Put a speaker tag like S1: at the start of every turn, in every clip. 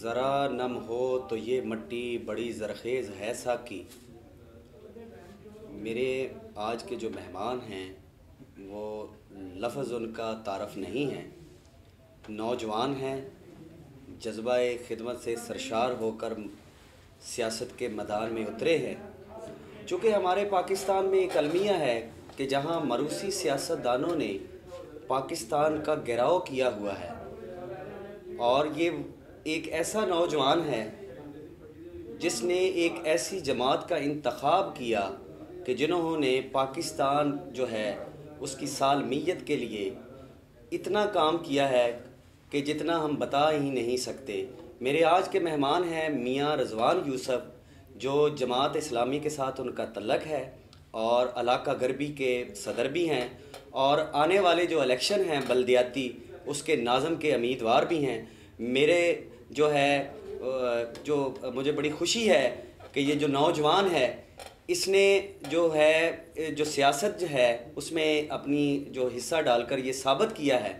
S1: ज़रा नम हो तो ये मट्टी बड़ी ज़रखेज़ है साकी। मेरे आज के जो मेहमान हैं, वो लफ्ज़ उनका तारफ़ नहीं है। नौजवान हैं, जज्बा खिदमत से सरशार होकर सियासत के मैदान में उतरे हैं। चूँकि हमारे पाकिस्तान में एक अलमिया है कि जहाँ मरूसी सियासतदानों ने पाकिस्तान का घेराव किया हुआ है, और ये एक ऐसा नौजवान है जिसने एक ऐसी जमात का इंतखब किया कि जिन्होंने पाकिस्तान जो है, उसकी सालमियत के लिए इतना काम किया है कि जितना हम बता ही नहीं सकते। मेरे आज के मेहमान हैं मियाँ रजवान यूसुफ, जो जमात इस्लामी के साथ उनका तलक है और अलाका गरबी के सदर भी हैं और आने वाले जो इलेक्शन हैं बलदियाती, उसके नाज़म के उम्मीदवार भी हैं। मेरे जो है जो मुझे बड़ी खुशी है कि ये जो नौजवान है, इसने जो है, जो सियासत जो है, उसमें अपनी जो हिस्सा डालकर ये साबित किया है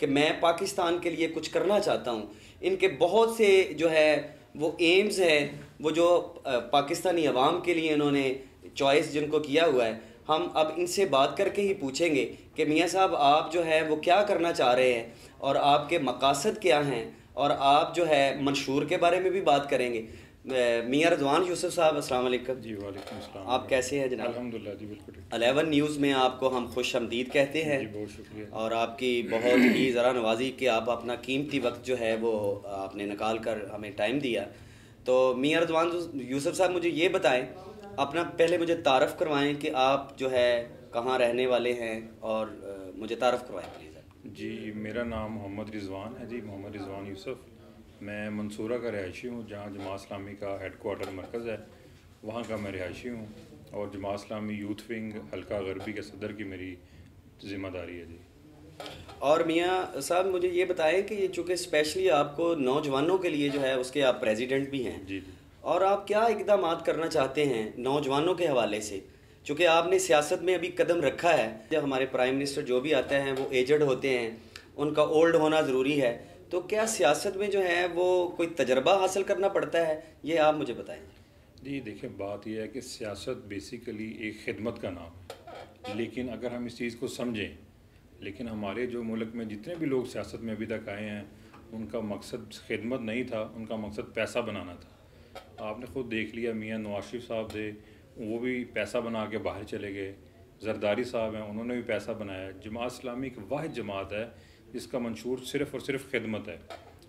S1: कि मैं पाकिस्तान के लिए कुछ करना चाहता हूँ। इनके बहुत से जो है, वो एम्स हैं, वो जो पाकिस्तानी अवाम के लिए इन्होंने चॉइस जिनको किया हुआ है, हम अब इनसे बात करके ही पूछेंगे कि मियाँ साहब, आप जो है, वो क्या करना चाह रहे हैं और आपके मकासद क्या हैं? और आप जो है मंशूर के बारे में भी बात करेंगे। मियाँ रजवान यूसुफ साहब अस्सलाम वालेकुम।
S2: जी वालेकुम
S1: आप कैसे हैं जनाब?
S2: अल्हम्दुलिल्लाह जी बिल्कुल
S1: अलेवन न्यूज़ में आपको हम खुश आमदीद कहते हैं।
S2: जी बहुत शुक्रिया।
S1: और आपकी बहुत ही ज़रा नवाजी कि आप अपना कीमती वक्त जो है वो आपने निकाल कर हमें टाइम दिया। तो मियाँ रजवान यूसुफ साहब मुझे ये बताएँ अपना पहले मुझे तारफ़ करवाएँ कि आप जो है कहाँ रहने वाले हैं और मुझे तारफ़ करवाएँ प्लीज़
S2: जी मेरा नाम मोहम्मद रिजवान है जी मोहम्मद रिजवान यूसुफ। मैं मंसूरा का रहायशी हूँ जहाँ जमा इस्लामी का हेड क्वार्टर मरकज़ है। वहाँ का मैं रहायशी हूँ और जमा इस्लामी यूथ विंग हल्का गरबी के सदर की मेरी ज़िम्मेदारी है जी।
S1: और मियाँ साहब मुझे ये बताएँ कि ये चूँकि स्पेशली आपको नौजवानों के लिए जो है उसके आप प्रेजिडेंट भी हैं।
S2: जी।
S1: और आप क्या इकदाम करना चाहते हैं नौजवानों के हवाले से? चूँकि आपने सियासत में अभी कदम रखा है, जब हमारे प्राइम मिनिस्टर जो भी आते हैं, वो एजड होते हैं, उनका ओल्ड होना ज़रूरी है तो क्या सियासत में जो है, वो कोई तजर्बा हासिल करना पड़ता है? ये आप मुझे बताएँ।
S2: जी, देखिए, बात यह है कि सियासत बेसिकली एक खिदमत का नाम है। लेकिन अगर हम इस चीज़ को समझें, लेकिन हमारे जो मुल्क में जितने भी लोग सियासत में अभी तक आए हैं, उनका मकसद खिदमत नहीं था, उनका मकसद पैसा बनाना था। आपने ख़ुद देख लिया, मियाँ नवाज़ शरीफ साहब थे वो भी पैसा बना के बाहर चले गए। जरदारी साहब हैं, उन्होंने भी पैसा बनाया। जमात इस्लामी एक वाद जमात है, जिसका मंशूर सिर्फ़ और सिर्फ़ खिदमत है।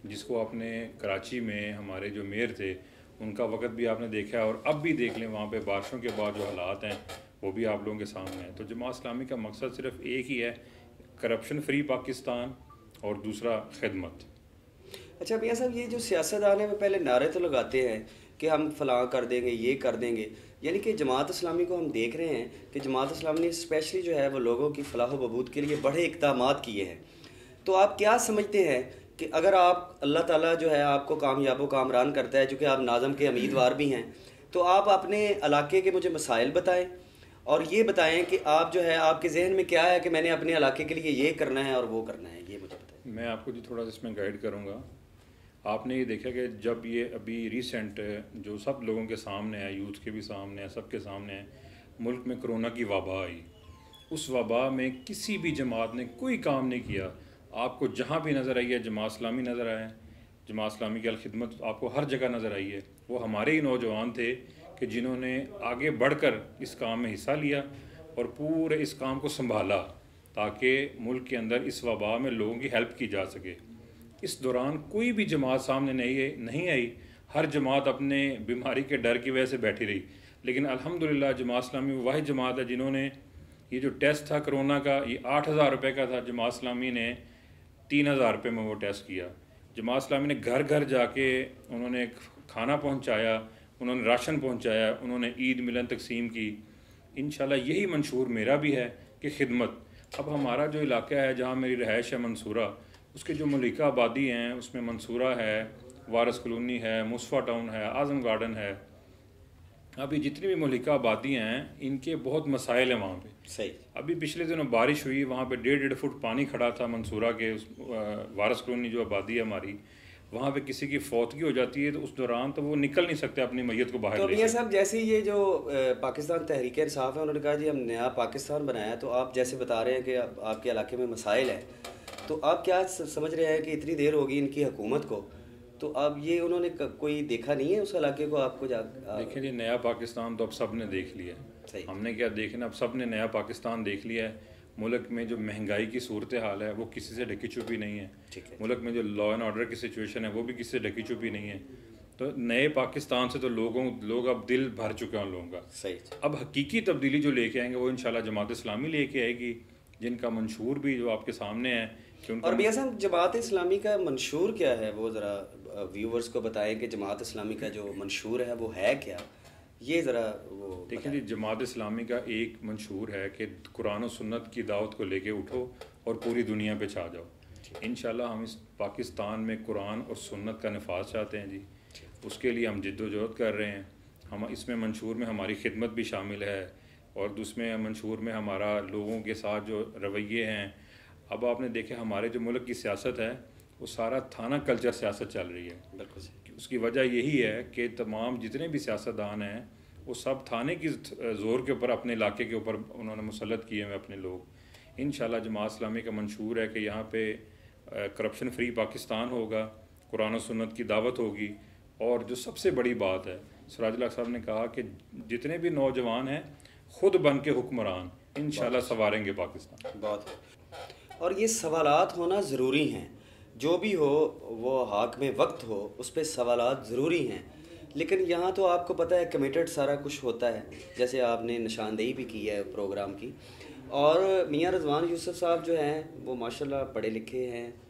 S2: जिसको आपने कराची में हमारे जो मेयर थे, उनका वक्त भी आपने देखा है और अब भी देख लें, वहाँ पे बारिशों के बाद जो हालात हैं, वो भी आप लोगों के सामने हैं। तो जमात इस्लामी का मकसद सिर्फ़ एक ही है, करप्शन फ्री पाकिस्तान और दूसरा खिदमत।
S1: अच्छा भैया साहब, ये जो सियासतदान है, वो पहले नारे तो लगाते हैं कि हम फलां कर देंगे, ये कर देंगे। यानी कि जमात इस्लामी को हम देख रहे हैं कि जमात इस्लामी ने स्पेशली जो है वो लोगों की फलाह बबूद के लिए बड़े इकदाम किए हैं। तो आप क्या समझते हैं कि अगर आप, अल्लाह ताला जो है आपको कामयाब व कामरान करता है, चूँकि आप नाजम के उम्मीदवार भी हैं तो आप अपने इलाके के मुझे मसाइल बताएँ और ये बताएँ कि आप जो है आपके जहन में क्या है कि मैंने अपने इलाके के लिए ये करना है और वो करना है, ये मुझे बताएँ।
S2: मैं आपको जी थोड़ा सा इसमें गाइड करूँगा। आपने ये देखा कि जब ये अभी रिसेंट जो सब लोगों के सामने है यूथ के भी सामने है, सबके सामने है, मुल्क में कोरोना की वबा आई। उस वबा में किसी भी जमात ने कोई काम नहीं किया। आपको जहाँ भी नज़र आई है जमा इस्लामी नज़र आए जमा इस्लामी की खिदमत आपको हर जगह नज़र आई है। वो हमारे ही नौजवान थे कि जिन्होंने आगे बढ़कर इस काम में हिस्सा लिया और पूरे इस काम को संभाला ताकि मुल्क के अंदर इस वबा में लोगों की हेल्प की जा सके। इस दौरान कोई भी जमात सामने नहीं आई नहीं आई। हर जमात अपने बीमारी के डर की वजह से बैठी रही। लेकिन अल्हम्दुलिल्लाह जमात इस्लामी वाहि जमात है जिन्होंने ये जो टेस्ट था कोरोना का, ये आठ हज़ार रुपये का था। जमात इस्लामी ने तीन हज़ार रुपये में वो टेस्ट किया। जमात इस्लामी ने घर घर जाके उन्होंने खाना पहुँचाया, उन्होंने राशन पहुँचाया, उन्होंने ईद मिलन तकसीम की। इन यही मंशूर मेरा भी है कि खिदमत। अब हमारा जो इलाका है, जहाँ मेरी रहायश है मंसूरा उसके जो मलिका आबादी हैं उसमें मंसूरा है वारस कलोनी है मुसफ़ा टाउन है आज़म गार्डन है। अभी जितनी भी मलिका आबादी हैं इनके बहुत मसाइल हैं वहाँ पे।
S1: सही।
S2: अभी पिछले दिनों बारिश हुई वहाँ पे डेढ़ डेढ़ फुट पानी खड़ा था मंसूरा के उस वारस कलोनी जो आबादी है हमारी वहाँ पे किसी की फौतगी हो जाती है तो उस दौरान तो वो निकल नहीं सकते अपनी मैयत को बाहर
S1: तो मियाँ साहब जैसे ये जो पाकिस्तान तहरीक इंसाफ है उन्होंने कहा जी हम नया पाकिस्तान बनाया तो आप जैसे बता रहे हैं कि आपके इलाके में मसाइल है। तो आप क्या समझ रहे हैं कि इतनी देर होगी इनकी हुकूमत को? तो अब ये उन्होंने कोई देखा नहीं है उस इलाके को आपको जा
S2: देखिए जी नया पाकिस्तान तो अब सबने देख लिया
S1: सही।
S2: हमने क्या देखना अब सबने नया पाकिस्तान देख लिया है। मुल्क में जो महँगाई की सूरत हाल है वो किसी से ढकी छुपी नहीं है।
S1: ठीक है।
S2: मुल्क में जो लॉ एंड ऑर्डर की सिचुएशन है वो भी किसी से ढकी छुपी नहीं है। तो नए पाकिस्तान से तो लोगों लोग अब दिल भर चुके हैं उन लोगों का।
S1: सही
S2: अब हकीकी तब्दीली जो लेके आएँगे वो इंशाल्लाह जमात इस्लामी लेके आएगी जिनका मंशूर भी जो आपके सामने है
S1: और भैया साहब जमात इस्लामी का मंशूर क्या है? वो ज़रा व्यूवर्स को बताएँ कि जमात इस्लामी का जो मंशूर है वो है क्या? ये ज़रा वो
S2: देखिए जी जमात इस्लामी का एक मंशूर है कि कुरान और सुन्नत की दावत को लेके उठो और पूरी दुनिया पे छा जाओ। इन हम इस पाकिस्तान में कुरान और सुन्नत का नफाज चाहते हैं जी। उसके लिए हम जद्दोजहद कर रहे हैं। हम इसमें मंशूर में हमारी खिदमत भी शामिल है और उसमें मंशूर में हमारा लोगों के साथ जो रवैये हैं अब आपने देखे हमारे जो मुल्क की सियासत है वो सारा थाना कल्चर सियासत चल रही है।
S1: बिल्कुल
S2: उसकी वजह यही है कि तमाम जितने भी सियासतदान हैं वो सब थाने की ज़ोर के ऊपर अपने इलाके के ऊपर उन्होंने मुसलत किए हैं अपने लोग। इन जमात इस्लामी का मंशूर है कि यहाँ पे करप्शन फ्री पाकिस्तान होगा कुरान सुन्नत की दावत होगी। और जो सबसे बड़ी बात है सराजुल्ला साहब ने कहा कि जितने भी नौजवान हैं खुद बन के हुक्मरान इन सवारेंगे पाकिस्तान।
S1: बहुत और ये सवालत होना ज़रूरी हैं। जो भी हो, वो हाक में वक्त हो, उस पर सवाल ज़रूरी हैं। लेकिन यहाँ तो आपको पता है कमिटेड सारा कुछ होता है। जैसे आपने निशानदेही भी की है प्रोग्राम की। और मियाँ रजवान यूसुफ साहब जो हैं, वो माशाल्लाह पढ़े लिखे हैं।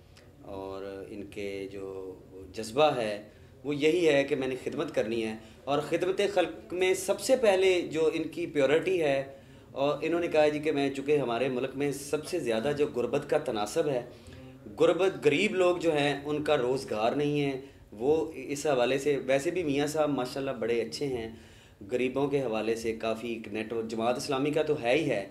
S1: और इनके जो जज्बा है, वो यही है कि मैंने खिदमत करनी है। और ख़िदमत खल्क में सबसे पहले जो इनकी प्योरिटी है और इन्होंने कहा जी कि मैं चूँकि हमारे मुल्क में सबसे ज़्यादा जो गुर्बत का तनासब है, गुरबत गरीब लोग जो हैं, उनका रोज़गार नहीं है। वो इस हवाले से, वैसे भी मियाँ साहब माशाल्लाह बड़े अच्छे हैं। गरीबों के हवाले से काफ़ी नेटवर्क जमात इस्लामी का तो है ही है।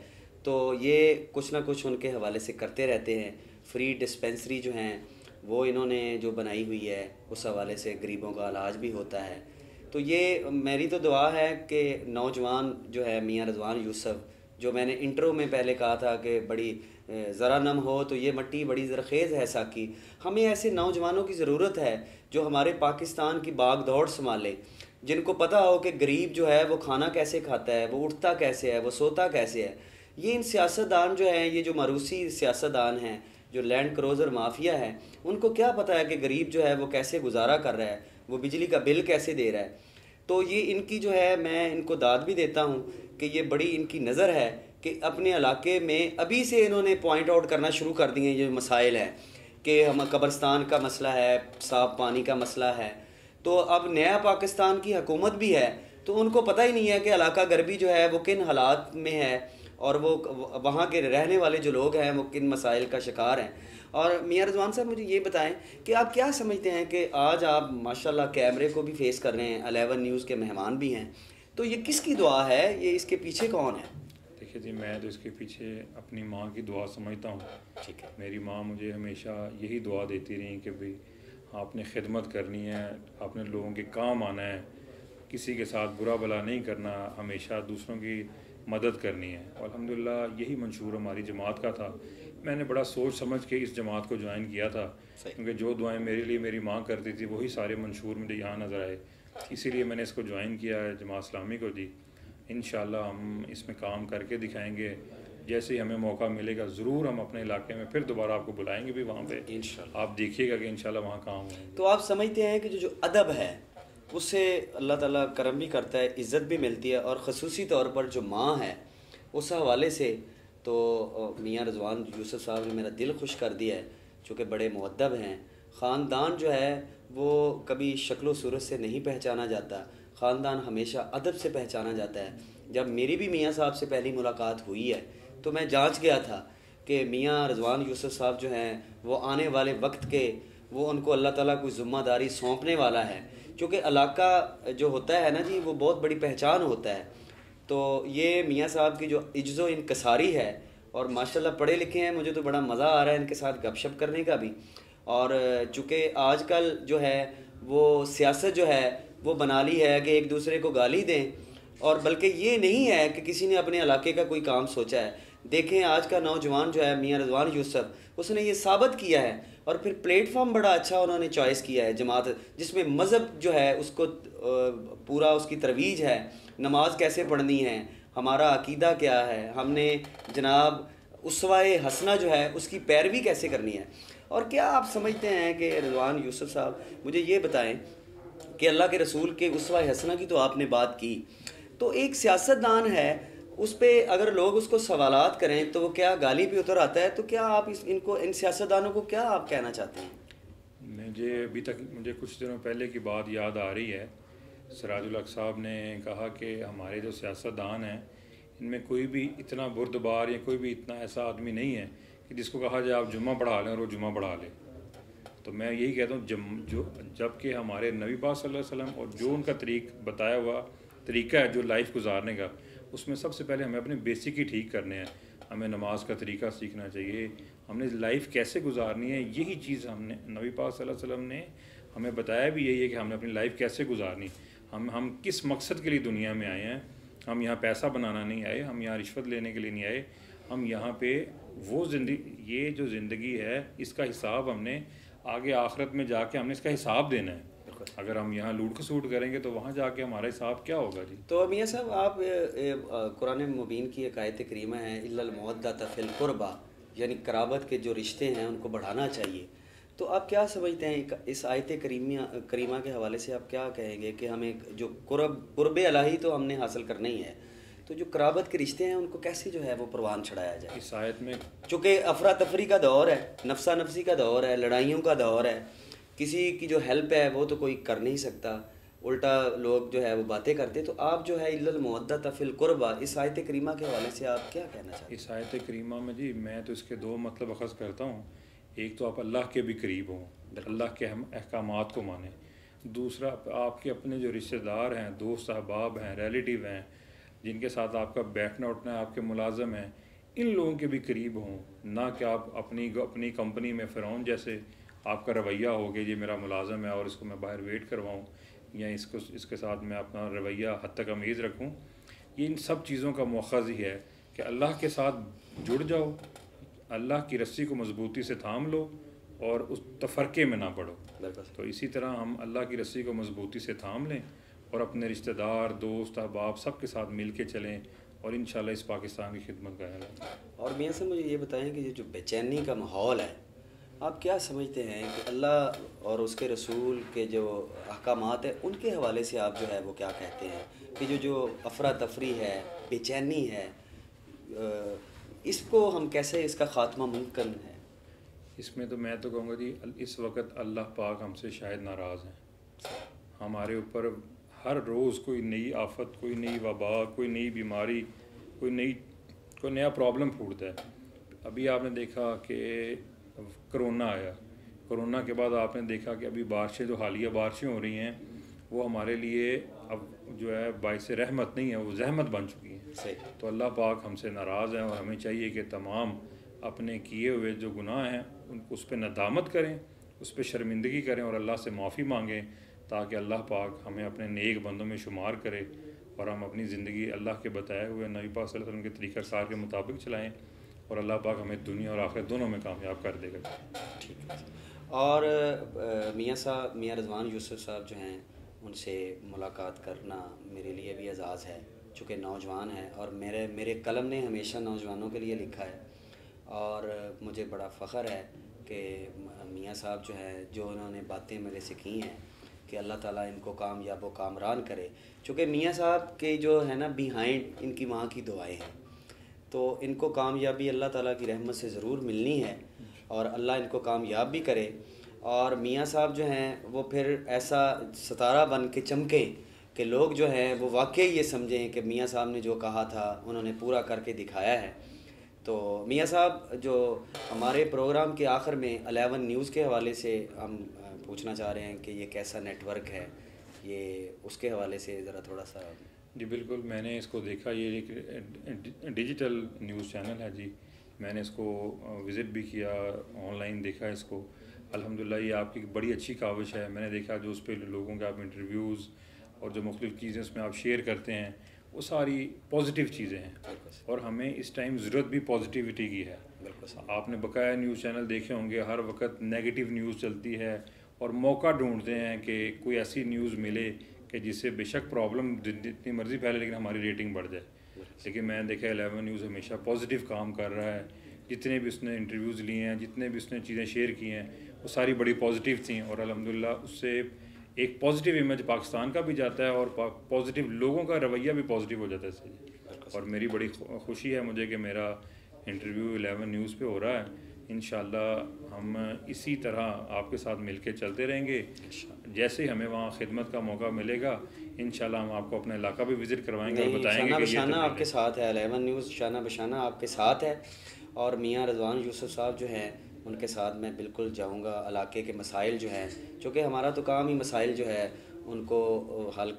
S1: तो ये कुछ ना कुछ उनके हवाले से करते रहते हैं। फ्री डिस्पेंसरी जो हैं, वो इन्होंने जो बनाई हुई है, उस हवाले से गरीबों का इलाज भी होता है। तो ये मेरी तो दुआ है कि नौजवान जो है, मियाँ रजवान यूसफ़ जो मैंने इंटरव्यू में पहले कहा था कि बड़ी ज़रा नम हो तो ये मट्टी बड़ी ज़रखेज़ है साकी। हमें ऐसे नौजवानों की ज़रूरत है जो हमारे पाकिस्तान की बाग दौड़ संभाले, जिनको पता हो कि गरीब जो है वो खाना कैसे खाता है, वो उठता कैसे है, वो सोता कैसे है। ये इन सियासतदान जो हैं, ये जो मारूसी सियासतदान हैं, जो लैंड क्रोज़र माफिया है, उनको क्या पता है कि गरीब जो है वो कैसे गुजारा कर रहा है, वो बिजली का बिल कैसे दे रहा है। तो ये इनकी जो है, मैं इनको दाद भी देता हूँ कि ये बड़ी इनकी नज़र है कि अपने इलाके में अभी से इन्होंने पॉइंट आउट करना शुरू कर दिए ये मसाइल हैं कि हम कब्रस्तान का मसला है, साफ़ पानी का मसला है। तो अब नया पाकिस्तान की हकूमत भी है तो उनको पता ही नहीं है कि इलाका गर्बी जो है, वो किन हालात में है और वो वहाँ के रहने वाले जो लोग हैं वो किन मसाइल का शिकार हैं। और मियाँ रजवान साहब मुझे ये बताएँ कि आप क्या समझते हैं कि आज आप माशाल्लाह कैमरे को भी फेस कर रहे हैं अलेवन न्यूज़ के मेहमान भी हैं। तो ये किसकी दुआ है? ये इसके पीछे कौन है?
S2: देखिए जी मैं तो इसके पीछे अपनी माँ की दुआ समझता हूँ।
S1: ठीक है।
S2: मेरी माँ मुझे हमेशा यही दुआ देती रही कि भाई आपने खिदमत करनी है आपने लोगों के काम आना है किसी के साथ बुरा भला नहीं करना हमेशा दूसरों की मदद करनी है। और अलहमदिल्ला यही मंशूर हमारी जमात का था। मैंने बड़ा सोच समझ के इस जमात को ज्वाइन किया था। क्योंकि जो दुआएँ मेरे लिए मेरी माँ करती थी वही सारे मंशूर मुझे यहाँ नज़र आए। इसीलिए मैंने इसको ज्वाइन किया है जमात इस्लामी को जी। इन हम इसमें काम करके दिखाएँगे। जैसे ही हमें मौका मिलेगा ज़रूर हम अपने इलाके में फिर दोबारा आपको बुलाएँगे भी वहाँ पे। आप देखिएगा कि इंशाल्लाह वहाँ काम
S1: तो आप समझते हैं कि जो जो अदब है उससे अल्लाह ताला करम भी करता है, इज़्ज़त भी मिलती है और ख़सूसी तौर पर जो माँ है, उस हवाले से तो मियाँ रजवान यूसुफ साहब ने मेरा दिल खुश कर दिया है, चूँकि बड़े मदब हैं। ख़ानदान जो है, वो कभी शक्ल सूरत से नहीं पहचाना जाता। ख़ानदान हमेशा अदब से पहचाना जाता है। जब मेरी भी मियाँ साहब से पहली मुलाकात हुई है तो मैं जाँच गया था कि मियाँ रजवान यूसुफ साहब जो हैं, वो आने वाले वक्त के, वो उनको अल्लाह ताला कोई ज़िम्मेदारी सौंपने वाला है। क्योंकि इलाका जो होता है ना जी, वो बहुत बड़ी पहचान होता है। तो ये मियाँ साहब की जो इज्जो इनकसारी है, और माशाल्लाह पढ़े लिखे हैं, मुझे तो बड़ा मज़ा आ रहा है इनके साथ गपशप करने का भी। और चूँकि आजकल जो है, वो सियासत जो है, वो बना ली है कि एक दूसरे को गाली दें, और बल्कि ये नहीं है कि किसी ने अपने इलाके का कोई काम सोचा है। देखें आज का नौजवान जो है, मियाँ रजवान यूसफ, उसने ये साबित किया है और फिर प्लेटफॉर्म बड़ा अच्छा उन्होंने चॉइस किया है, जमात, जिसमें मज़हब जो है, उसको पूरा उसकी तरवीज है। नमाज़ कैसे पढ़नी है? हमारा अकीदा क्या है? हमने जनाब, उसवाए हसना जो है, उसकी पैरवी कैसे करनी है? और क्या आप समझते हैं कि रजवान यूसुफ साहब, मुझे ये बताएँ कि अल्लाह के रसूल के उसवा हसना की तो आपने बात की। तो एक सियासतदान है उस पर अगर लोग उसको सवालत करें तो वो क्या गाली पे उतर आता है? तो क्या आप इस, इनको, इन सियासतदानों को क्या आप कहना चाहते हैं?
S2: मुझे अभी तक, मुझे कुछ दिनों पहले की बात याद आ रही है। सराजुल साहब ने कहा कि हमारे जो सियासतदान हैं, इनमें कोई भी इतना बुरदबार या कोई भी इतना ऐसा आदमी नहीं है कि जिसको कहा जाए आप जुम्मा पढ़ा लें और वो जुम्मा पढ़ा लें। तो मैं यही कहता हूँ जब जो, जबकि हमारे नबी पाक सल्लल्लाहु अलैहि वसल्लम और जो उनका तरीक, बताया हुआ तरीका है जो लाइफ गुजारने का उसमें सबसे पहले हमें अपने बेसिक ही ठीक करने हैं। हमें नमाज़ का तरीका सीखना चाहिए। हमने लाइफ कैसे गुजारनी है, यही चीज़ हमने, नबी पाक वसल्लम ने हमें बताया भी यही है कि हमने अपनी लाइफ कैसे गुजारनी हम हम किस मकसद के लिए दुनिया में आए हैं? हम यहाँ पैसा बनाना नहीं आए, हम यहाँ रिश्वत लेने के लिए नहीं आए। हम यहाँ पे वो ज़िंदगी, ये जो ज़िंदगी है, इसका हिसाब हमने आगे आखरत में जाके हमने इसका हिसाब देना है। अगर हम यहाँ लूट खसूट करेंगे तो वहाँ जाके हमारा हिसाब क्या होगा जी?
S1: तो मियाँ साहब आप कुरान मुबीन की एक आयत करीमा है इल्लमदा तफिलकुरबा यानी कराबत के जो रिश्ते हैं उनको बढ़ाना चाहिए। तो आप क्या समझते हैं इस आयत करीमिया करीमा के हवाले से आप क्या कहेंगे कि हमें जो कुरब कुरब अलाही तो हमने हासिल करना ही है। तो जो कराबत के रिश्ते हैं उनको कैसे जो है वो परवान चढ़ाया जाए?
S2: इस आयत में
S1: चूँकि अफरा तफरी का दौर है नफसा नफसी का दौर है लड़ाइयों का दौर है किसी की जो हेल्प है वो तो कोई कर नहीं सकता। उल्टा लोग जो है वो बातें करते तो आप जो है इल्लमदा तफिल कुरबा इस आयत करीमा के हवाले से आप क्या कहना चाहते
S2: हैं? इस आयत करीमा में जी मैं तो इसके दो मतलब अखज़ करता हूँ। एक तो आप अल्लाह के भी करीब हों। अल्लाह के हम अहकाम को माने। दूसरा आपके अपने जो रिश्तेदार हैं दोस्त अहबाब हैं रिलेटिव हैं जिनके साथ आपका बैठना उठना है आपके मुलाजम हैं इन लोगों के भी करीब हों। ना कि आप अपनी अपनी कंपनी में फ़िरौन जैसे। आपका रवैया हो कि ये मेरा मुलाजम है और इसको मैं बाहर वेट करवाऊँ या इसको इसके साथ मैं अपना रवैया हद तक अमीज़ रखूँ ये इन सब चीज़ों का मौखज़ ही है कि अल्लाह के साथ जुड़ जाओ अल्लाह की रस्सी को मजबूती से थाम लो और उस तफरके में ना पड़ो। तो इसी तरह हम अल्लाह की रस्सी को मजबूती से थाम लें और अपने रिश्तेदार दोस्त अहबाब सब के साथ मिल के चलें और इन इस पाकिस्तान की खिदमत गाया
S1: और मियाँ से मुझे ये बताएँ कि ये जो बेचैनी का माहौल है आप क्या समझते हैं कि अल्लाह और उसके रसूल के जो अहकाम है, उनके हवाले से आप जो है वो क्या कहते हैं? कि जो जो अफरा तफरी है, बेचैनी है इसको हम कैसे इसका ख़ात्मा मुमकिन है?
S2: इसमें तो मैं तो कहूँगा जी इस वक्त अल्लाह पाक हमसे शायद नाराज़ हैं। हमारे ऊपर हर रोज़ कोई नई आफत, कोई नई वबा, कोई नई बीमारी, कोई नई, कोई नया प्रॉब्लम फूटता है। अभी आपने देखा कि करोना आया। कोरोना के बाद आपने देखा कि अभी बारिशें जो हालिया बारिशें हो रही हैं वो हमारे लिए अब जो है बाईस रहमत नहीं है वो जहमत बन चुकी हैं। सही। तो अल्लाह पाक हमसे नाराज़ हैं और हमें चाहिए कि तमाम अपने किए हुए जो गुनाह हैं उन उस पर नदामत करें उस पर शर्मिंदगी करें और अल्लाह से माफ़ी मांगें ताकि अल्लाह पाक हमें अपने नेक बंदों में शुमार करे और हम अपनी ज़िंदगी अल्लाह के बताए हुए नबी पाक वसल्लम के तरीक़ा कार के मुताबिक चलाएँ। और अल्लाह पाक हमें दुनिया और आखिर दोनों में कामयाब कर देगा।
S1: ठीक है। और मियाँ साहब, मियाँ रजवान यूसुफ साहब जो हैं, उनसे मुलाकात करना मेरे लिए भी एजाज़ है, चूँकि नौजवान है और मेरे मेरे कलम ने हमेशा नौजवानों के लिए लिखा है। और मुझे बड़ा फ़ख्र है कि मियाँ साहब जो है, जो उन्होंने बातें मेरे से की हैं कि अल्लाह ताला इनको कामयाब व कामरान करे, चूँकि मियाँ साहब के जो है ना बिहाइंड इनकी माँ की दुआएँ हैं। तो इनको कामयाबी अल्लाह ताला की रहमत से ज़रूर मिलनी है और अल्लाह इनको कामयाब भी करे। और मियाँ साहब जो हैं, वो फिर ऐसा सतारा बन के चमके कि लोग जो हैं, वो वाकई ये समझें कि मियाँ साहब ने जो कहा था, उन्होंने पूरा करके दिखाया है। तो मियाँ साहब, जो हमारे प्रोग्राम के आखिर में अलेवन न्यूज़ के हवाले से हम पूछना चाह रहे हैं कि ये कैसा नेटवर्क है, ये उसके हवाले से ज़रा थोड़ा सा
S2: जी बिल्कुल मैंने इसको देखा ये एक डिजिटल न्यूज़ चैनल है जी। मैंने इसको विज़िट भी किया ऑनलाइन देखा इसको। अल्हम्दुलिल्लाह ये आपकी बड़ी अच्छी काविश है। मैंने देखा जो उस पर लोगों के आप इंटरव्यूज़ और जो मुख्तु चीज़ें उसमें आप शेयर करते हैं वो सारी पॉजिटिव चीज़ें हैं। और हमें इस टाइम ज़रूरत भी पॉजिटिविटी की है। आपने बकाया न्यूज़ चैनल देखे होंगे हर वक्त नेगेटिव न्यूज़ चलती है और मौका ढूंढते हैं कि कोई ऐसी न्यूज़ मिले कि जिससे बेशक प्रॉब्लम जितनी मर्ज़ी फैले लेकिन हमारी रेटिंग बढ़ जाए। लेकिन मैंने देखा एलेवन न्यूज़ हमेशा पॉजिटिव काम कर रहा है। जितने भी उसने इंटरव्यूज़ लिए हैं जितने भी उसने चीज़ें शेयर की हैं वो सारी बड़ी पॉजिटिव थी और अलहमदिल्ला उससे एक पॉजिटिव इमेज पाकिस्तान का भी जाता है और पॉजिटिव लोगों का रवैया भी पॉजिटिव हो जाता है इससे। और मेरी बड़ी खुशी है मुझे कि मेरा इंटरव्यू एलेवन न्यूज़ पे हो रहा है। इन हम इसी तरह आपके साथ मिलके चलते रहेंगे। जैसे ही हमें वहाँ खिदमत का मौका मिलेगा इन हम आपको अपना इलाका भी विज़िट करवाएँगे और बताएँगे
S1: शाना बशाना आपके साथ है अलेवन न्यूज़ शाना बशाना आपके साथ है। और मियाँ रजवान यूसुफ साहब जो हैं उनके साथ मैं बिल्कुल जाऊँगा इलाके के मसाइल जो हैं। चूँकि हमारा तो काम ही मसाइल जो है उनको हल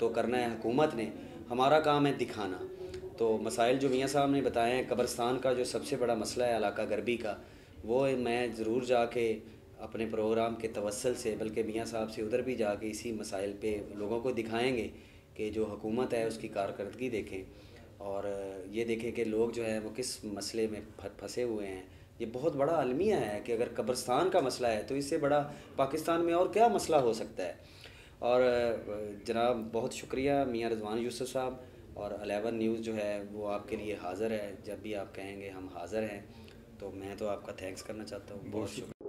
S1: तो करना है हुकूमत ने हमारा काम है दिखाना। तो मसाइल जो मियाँ साहब ने बताए हैं कब्रस्तान का जो सबसे बड़ा मसला है इलाका गरबी का वो मैं ज़रूर जाके अपने प्रोग्राम के तवसल से बल्कि मियाँ साहब से उधर भी जाके इसी मसाइल पे लोगों को दिखाएँगे कि जो हुकूमत है उसकी कारकर्दगी देखें। और ये देखें कि लोग जो हैं वो किस मसले में फंसे हुए हैं। ये बहुत बड़ा अलमिया है कि अगर कब्रस्तान का मसला है तो इससे बड़ा पाकिस्तान में और क्या मसला हो सकता है? और जनाब बहुत शुक्रिया मियाँ रजवान यूसुफ साहब। और अलेवन न्यूज़ जो है वो आपके लिए हाज़िर है। जब भी आप कहेंगे हम हाज़िर हैं तो मैं तो आपका थैंक्स करना चाहता हूँ। बहुत शुक्रिया।